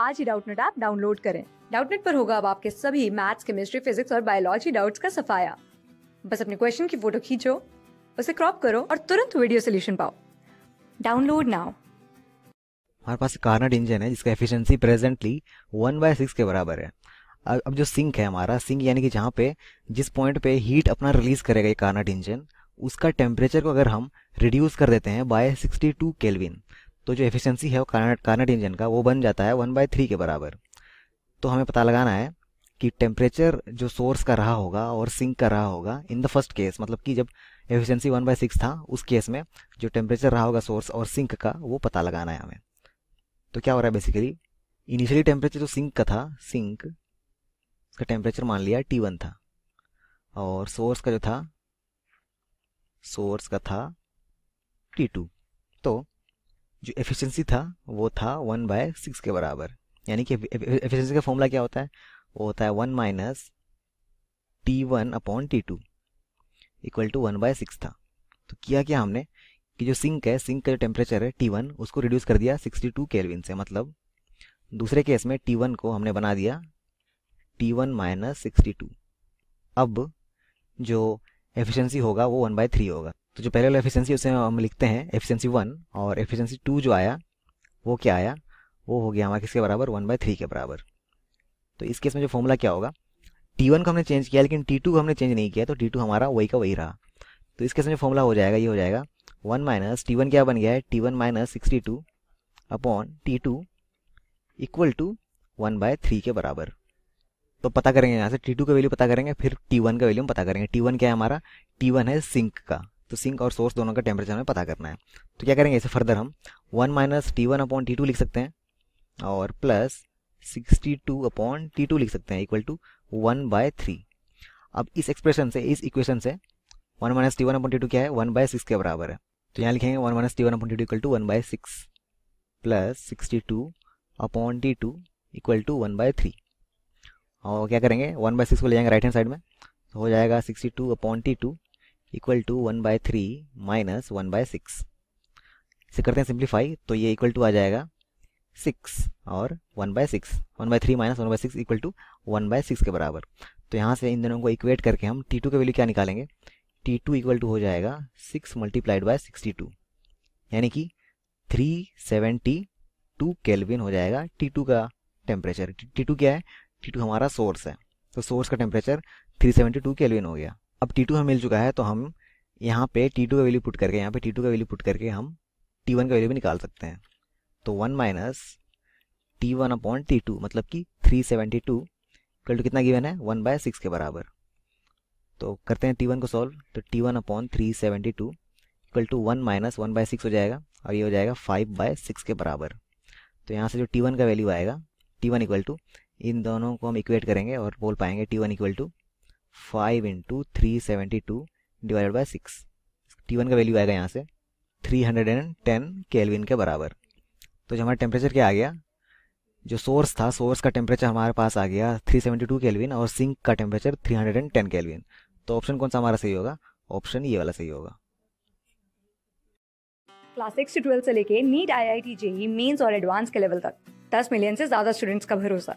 आज ही Doubtnut app download करें। डाउटनेट पर होगा अब आपके सभी मैथ्स, केमिस्ट्री, फिजिक्स और बायोलॉजी डाउट्स का सफाया। बस अपने क्वेश्चन की फ़ोटो खींचो, उसे क्रॉप करो और तुरंत वीडियो सोल्यूशन पाओ। Download now. हमारे पास कार्नट इंजन है, जिसका efficiency presently one by six के बराबर है। अब जो सिंक है हमारा सिंक यानी कि जहाँ पे, जिस पॉइंट पे हीट अपना रिलीज़ करेगा ये कार्नट इंजन, उसका टेम्परेचर को अगर हम रिड्यूस कर देते हैं बाय 62 केल्विन तो जो एफिशिएंसी है वो कार्नट कार्नट इंजन का, वो बन जाता है वन बाय थ्री के बराबर। तो हमें पता लगाना है कि टेम्परेचर जो सोर्स का रहा होगा और सिंक का रहा होगा इन द फ़र्स्ट केस मतलब कि जब एफिशिएंसी वन बाय सिक्स था, उस केस में जो टेम्परेचर रहा होगा सोर्स और सिंक का, वो पता लगाना है हमें। तो क्या हो रहा है बेसिकली इनिशियली टेम्परेचर जो सिंक का था सिंक उसका टेम्परेचर मान लिया टी वन था। और सोर्स का जो था सोर्स का था टी टू तो जो एफिशिएंसी था, वो था वन बाय सिक्स के बराबर। यानी कि एफिशिएंसी का फॉर्मूला क्या होता है? वो होता है one minus T one upon T two equal to one by six था। तो किया क्या हमने? कि जो सिंक है सिंक का जो टेम्परेचर है टी वन उसको रिड्यूस कर दिया सिक्सटी टू केल्विन से। मतलब दूसरे केस में टी वन को हमने बना दिया T one minus sixty two अब जो एफिशिएंसी होगा, वो वन बाय थ्री होगा। तो जो पहले वाला एफिशिएंसी उसे हम लिखते हैं एफिशिएंसी वन और एफिशिएंसी टू जो आया, वो क्या आया? वो हो गया हमारा किसके बराबर? वन बाय थ्री के बराबर। तो इस केस में जो फॉर्मूला क्या होगा? टी वन को हमने चेंज किया, लेकिन टी टू को हमने चेंज नहीं किया तो टी टू हमारा वही का वही रहा। तो इस केस में फॉर्मूला हो जाएगा, ये हो जाएगा वन माइनस टी वन क्या बन गया है? T one minus sixty two upon T two equal to one by three के बराबर। तो पता करेंगे यहाँ से टी टू का वैल्यू पता करेंगे, फिर टी वन का वैल्यू पता करेंगे। टी वन क्या है हमारा? टी वन है सिंक का। तो सिंक और सोर्स दोनों का टेम्परेचर हमें पता करना है। तो क्या करेंगे इसे फर्दर हम one minus T one upon T two लिख सकते हैं और plus sixty two upon T two लिख सकते हैं equal to one by three अब इस एक्सप्रेशन से, इस इक्वेशन से one minus T one upon T two क्या है? वन बाय सिक्स के बराबर है। तो यहाँ लिखेंगे one minus T one upon T two equal to one by six plus sixty two upon T two equal to one by three और क्या करेंगे? वन बाय सिक्स को ले जाएँगे राइट हैंड साइड में। तो हो जाएगा sixty two upon T two equal to one by three minus one by six इसे करते हैं सिंप्लीफाई तो ये इक्वल टू आ जाएगा सिक्स और one by six one by three minus one by six equal to one by six के बराबर. तो यहाँ से इन दोनों को इक्वेट करके हम टी टू का वैल्यू क्या निकालेंगे? टी टू इक्वल टू हो जाएगा six multiplied by sixty two यानी कि थ्री सेवेंटी टू केल्विन हो जाएगा टी टू का टेम्परेचर टी टू क्या है? टी टू हमारा सोर्स है. तो सोर्स का temperature three seventy two kelvin हो गया. अब टी टू हमें मिल चुका है तो हम यहाँ पे टी टू का वैल्यू पुट करके, यहाँ पे टी टू का वैल्यू पुट करके हम टी वन का वैल्यू भी निकाल सकते हैं। तो one minus T one upon T two मतलब कि थ्री सेवेंटी टू टू कितना गिवन है? वन बाय सिक्स के बराबर। तो करते हैं टी वन को सॉल्व तो T one upon three seventy two equal to one minus one by six हो जाएगा, और ये हो जाएगा फाइव बाय सिक्स के बराबर। तो यहाँ से जो टी वन का वैल्यू आएगा टी वन इक्वल टू इन दोनों को हम इक्वेट करेंगे और बोल पाएँगे T one equal to five into three seventy two divided by six T one का वैल्यू आएगा यहाँ से three hundred and ten kelvin के बराबर। तो जो हमारा टेम्परेचर क्या आ गया? जो सोर्स था सोर्स का टेम्परेचर हमारे पास आ गया 372 केल्विन और सिंक का टेम्परेचर 310 केल्विन तो ऑप्शन कौन सा हमारा सही होगा? ऑप्शन ये वाला सही होगा। क्लास सिक्स से ट्वेल्थ से लेके NEET I I T JEE Mains और एडवांस के लेवल तक। दस मिलियन से ज़्यादा स्टूडेंट्स का भरोसा।